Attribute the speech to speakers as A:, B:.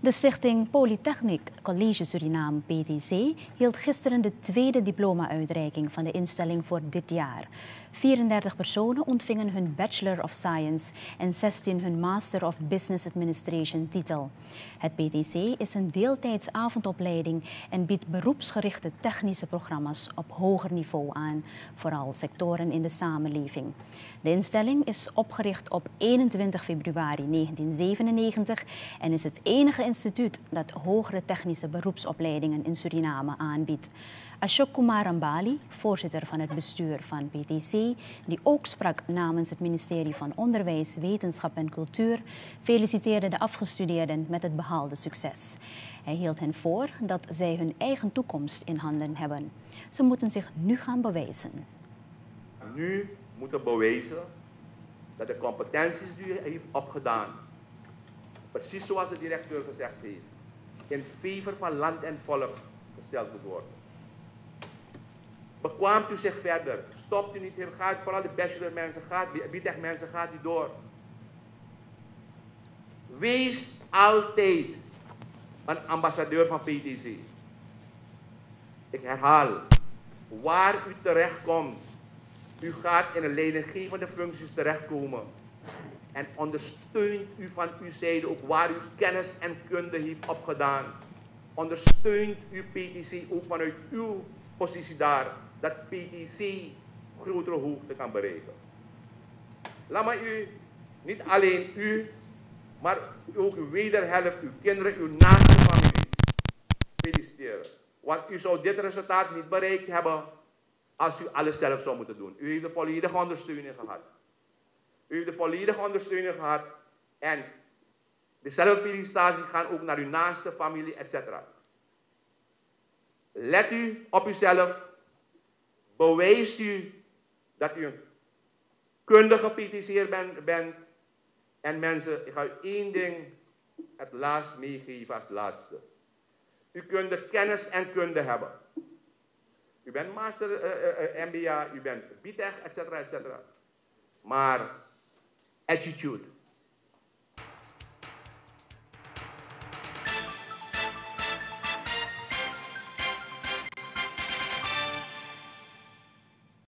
A: De stichting Polytechniek College Suriname PTC hield gisteren de tweede diploma-uitreiking van de instelling voor dit jaar. 34 personen ontvingen hun Bachelor of Science en 16 hun Master of Business Administration titel. Het PTC is een deeltijds avondopleiding en biedt beroepsgerichte technische programma's op hoger niveau aan, vooral sectoren in de samenleving. De instelling is opgericht op 21 februari 1997 en is het enige instituut dat hogere technische beroepsopleidingen in Suriname aanbiedt. Ashok Kumar Ambali, voorzitter van het bestuur van PTC, die ook sprak namens het ministerie van Onderwijs, Wetenschap en Cultuur, feliciteerde de afgestudeerden met het behaalde succes. Hij hield hen voor dat zij hun eigen toekomst in handen hebben. Ze moeten zich nu gaan bewijzen.
B: Nu moeten bewijzen dat de competenties die u heeft opgedaan, precies zoals de directeur gezegd heeft, in favor van land en volk gesteld moet worden. Bekwaamt u zich verder. Stopt u niet hier. Gaat vooral de bachelor mensen, gaat, echt mensen, gaat u door. Wees altijd een ambassadeur van PTC. Ik herhaal, waar u terechtkomt, u gaat in een leidinggevende functies terechtkomen. En ondersteunt u van uw zijde ook waar u kennis en kunde heeft opgedaan. Ondersteunt u PTC ook vanuit uw positie daar dat PTC grotere hoogte kan bereiken. Laat maar u, niet alleen u, maar ook uw wederhelft, uw kinderen, uw naaste familie feliciteren. Want u zou dit resultaat niet bereikt hebben als u alles zelf zou moeten doen. U heeft de volledige ondersteuning gehad. U heeft de volledige ondersteuning gehad en dezelfde felicitaties gaan ook naar uw naaste familie, etc. Let u op uzelf bewijst u dat u een kundige PTC'er bent, bent. En mensen, ik ga u één ding het laatst meegeven als laatste. U kunt de kennis en kunde hebben. U bent master uh, uh, uh, MBA, u bent BTech, etc. etc. Maar attitude,